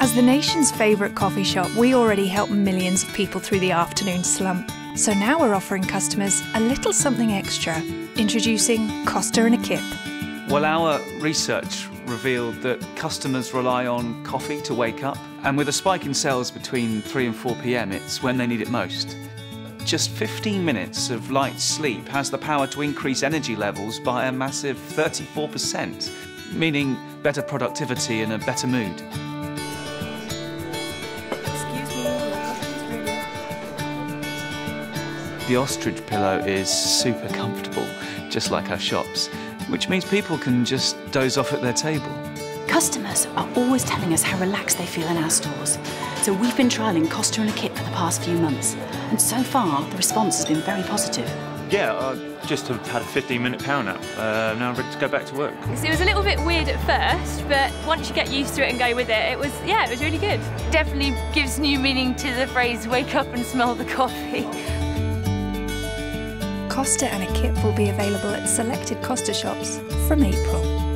As the nation's favourite coffee shop, we already help millions of people through the afternoon slump. So now we're offering customers a little something extra. Introducing Costa and a Kip. Well, our research revealed that customers rely on coffee to wake up, and with a spike in sales between 3 and 4 pm, it's when they need it most. Just 15 minutes of light sleep has the power to increase energy levels by a massive 34%, meaning better productivity and a better mood. The ostrich pillow is super comfortable, just like our shops, which means people can just doze off at their table. Customers are always telling us how relaxed they feel in our stores. So we've been trialling Costa and a Kip for the past few months. And so far, the response has been very positive. Yeah, I just have had a 15 minute power nap. Uh, now I'm ready to go back to work. So it was a little bit weird at first, but once you get used to it and go with it, it was, yeah, it was really good. Definitely gives new meaning to the phrase wake up and smell the coffee. Costa and a Kip will be available at selected Costa shops from April.